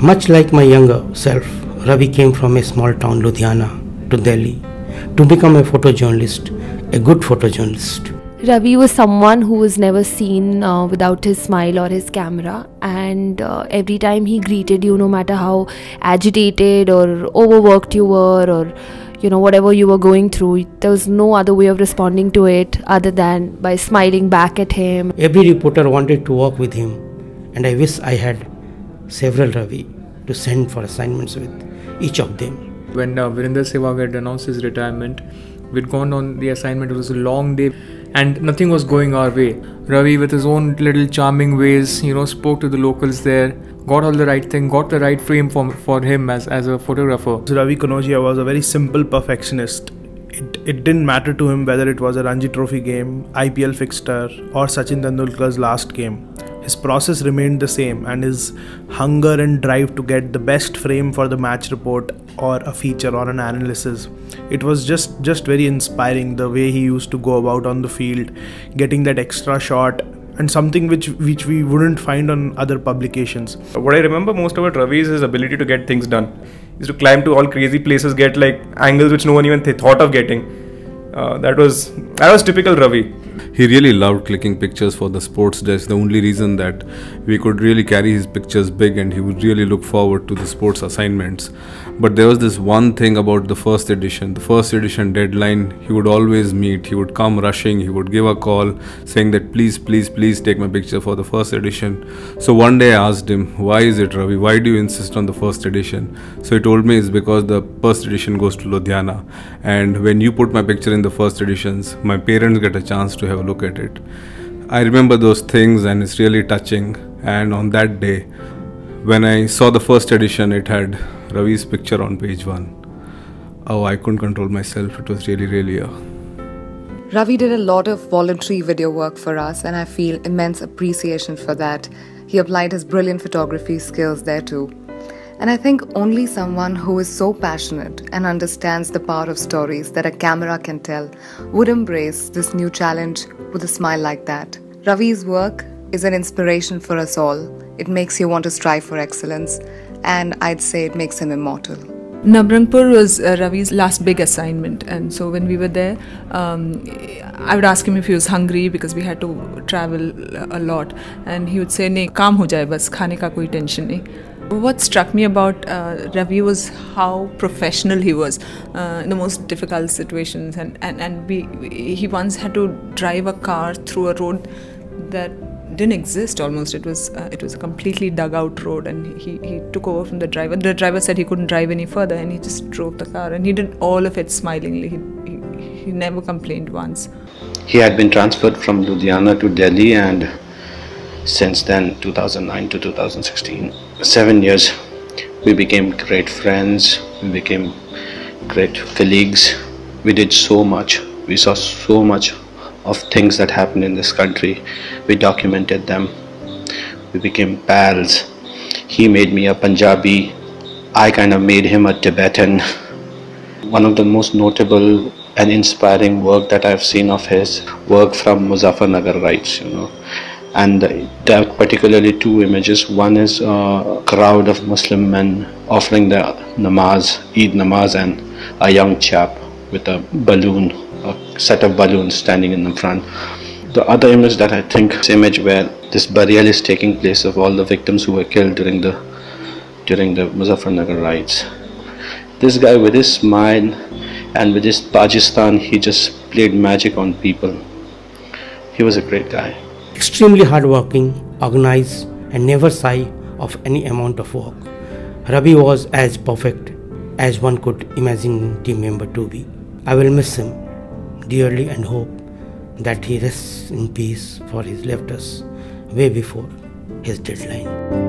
Much like my younger self, Ravi came from a small town, Ludhiana, to Delhi to become a photojournalist, a good photojournalist. Ravi was someone who was never seen uh, without his smile or his camera, and uh, every time he greeted you, no matter how agitated or overworked you were, or you know, whatever you were going through, there was no other way of responding to it other than by smiling back at him. Every reporter wanted to work with him, and I wish I had several Ravi to send for assignments with each of them. When uh, Virender Sehwag had announced his retirement, we'd gone on the assignment. It was a long day, and nothing was going our way. Ravi, with his own little charming ways, you know, spoke to the locals there, got all the right thing, got the right frame for, for him as, as a photographer. So Ravi Kanojia was a very simple perfectionist. It, it didn't matter to him whether it was a Ranji Trophy game, IPL fixture, or Sachin Tendulkar's last game. His process remained the same, and his hunger and drive to get the best frame for the match report or a feature or an analysis. It was just just very inspiring the way he used to go about on the field, getting that extra shot and something which which we wouldn't find on other publications. What I remember most about Ravi is his ability to get things done. He used to climb to all crazy places, get like angles which no one even th- thought of getting. Uh, that was that was typical Ravi. He really loved clicking pictures for the sports desk. The only reason that we could really carry his pictures big and he would really look forward to the sports assignments. But there was this one thing about the first edition. The first edition deadline, he would always meet. He would come rushing. He would give a call saying that please, please, please take my picture for the first edition. So one day I asked him, why is it Ravi? Why do you insist on the first edition? So he told me it's because the first edition goes to Ludhiana. And when you put my picture in the first editions, my parents get a chance to have a look at it. I remember those things and it's really touching. And on that day, when I saw the first edition, it had Ravi's picture on page one. Oh, I couldn't control myself. It was really, really a. Ravi did a lot of voluntary video work for us, and I feel immense appreciation for that. He applied his brilliant photography skills there too. And I think only someone who is so passionate and understands the power of stories that a camera can tell would embrace this new challenge with a smile like that. Ravi's work is an inspiration for us all. It makes you want to strive for excellence, and I'd say it makes him immortal. Nabrangpur was uh, Ravi's last big assignment, and so when we were there, um, I would ask him if he was hungry because we had to travel a lot, and he would say, "नहीं काम हो जाए बस खाने का कोई tension नहीं." What struck me about uh, Ravi was how professional he was uh, in the most difficult situations, and and and we, he once had to drive a car through a road that didn't exist almost. It was uh, it was a completely dug out road, and he, he took over from the driver. The driver said he couldn't drive any further, and he just drove the car, and he did all of it smilingly. He, he, he never complained once. He had been transferred from Ludhiana to Delhi, and since then, 2009 to 2016, seven years, we became great friends. We became great colleagues. We did so much. We saw so much of things that happened in this country. We documented them. We became pals. He made me a Punjabi. I kind of made him a Tibetan. One of the most notable and inspiring work that I've seen of his work from Muzaffarnagar rights, you know. And there are particularly two images. One is a crowd of Muslim men offering the namaz, Eid namaz, and a young chap with a balloon a set of balloons standing in the front. The other image that I think is image where this burial is taking place of all the victims who were killed during the during the Muzaffarnagar riots. This guy with his smile and with his Pakistan, he just played magic on people. He was a great guy. Extremely hardworking, organized, and never shy of any amount of work. Ravi was as perfect as one could imagine team member to be. I will miss him dearly and hope that he rests in peace for he left us way before his deadline.